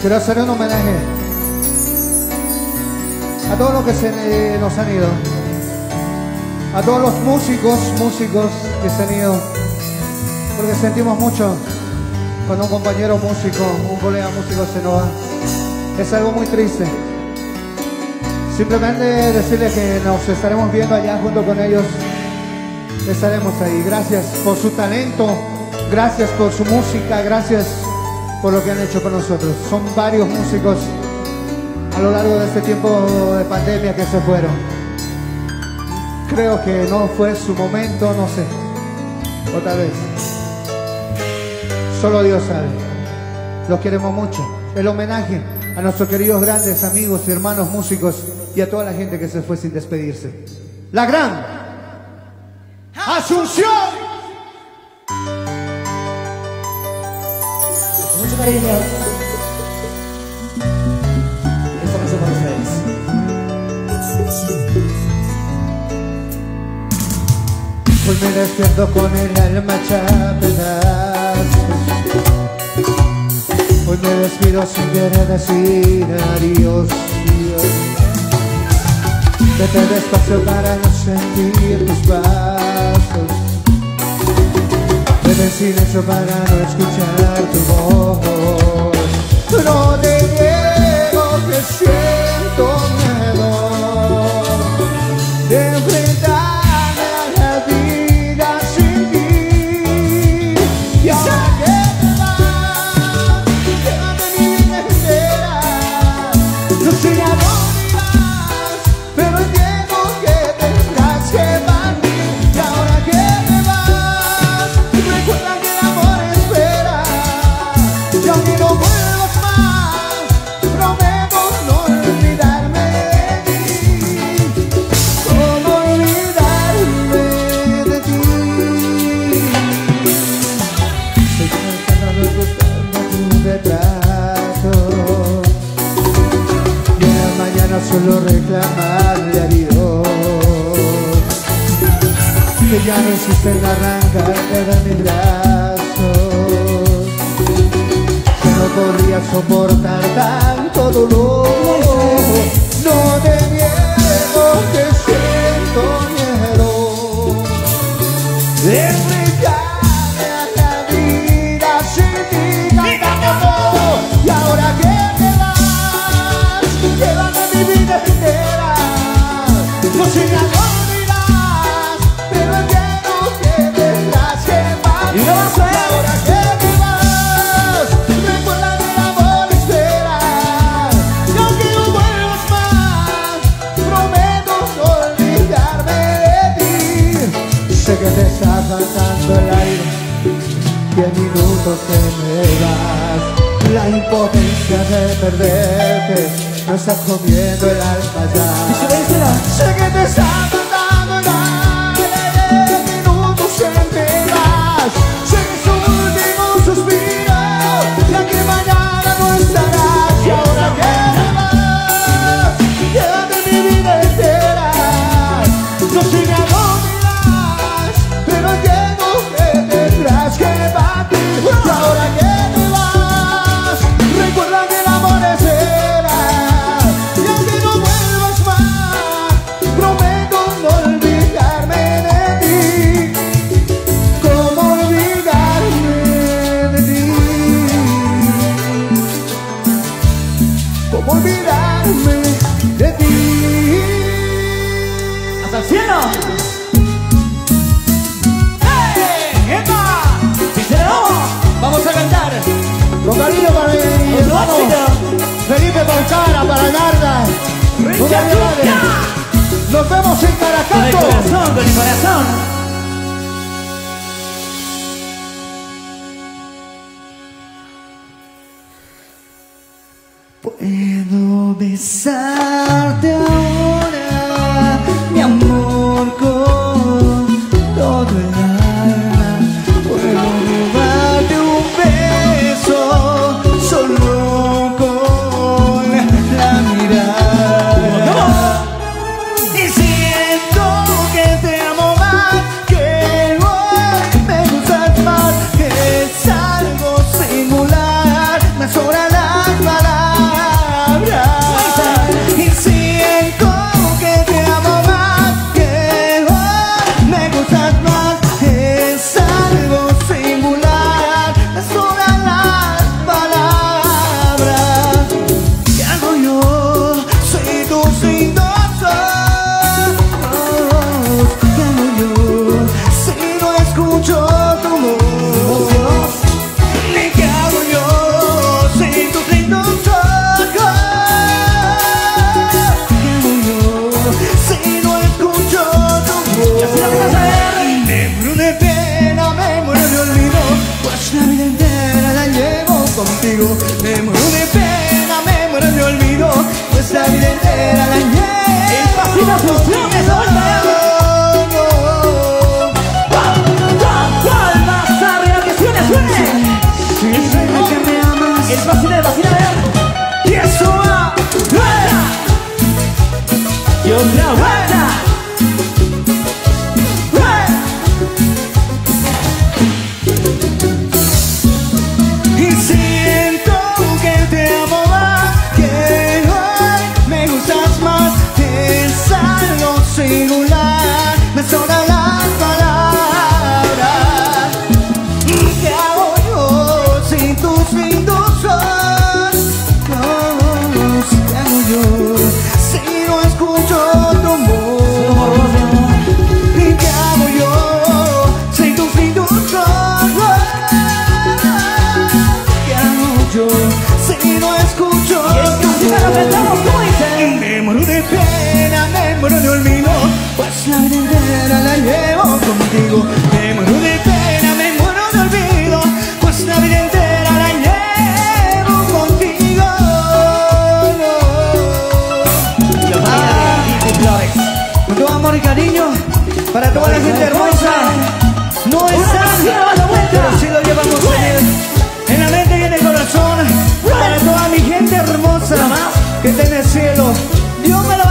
Quiero hacer un homenaje a todos los que se nos han ido, a todos los músicos, músicos que se han ido, porque sentimos mucho cuando un compañero músico, un colega músico se nos va. Es algo muy triste. Simplemente decirles que nos estaremos viendo allá junto con ellos. Estaremos ahí. Gracias por su talento, gracias por su música, gracias por lo que han hecho con nosotros. Son varios músicos a lo largo de este tiempo de pandemia que se fueron. Creo que no fue su momento, no sé. Otra vez. Solo Dios sabe. Los queremos mucho. El homenaje a nuestros queridos grandes amigos y hermanos músicos y a toda la gente que se fue sin despedirse. La gran Asunción. Cariño. Hoy me despierto con el alma hecha. Hoy me despido sin querer decir adiós. Vete despacio para no sentir tus pasos. En silencio para no escuchar tu voz. No te niego que siento ya no existe en arrancarte de mis brazos Que no podría soportar tanto dolor. No te niego que Sé que te está faltando el aire, que en minutos te me vas. La impotencia de perderte no está comiendo el alma ya. Sé que te está Para Narda. Nos vemos en Con el corazón, con el corazón. Puedo besarte contigo Me muero de pena, me muero de olvido Pues la vida entera la de El Dios me lo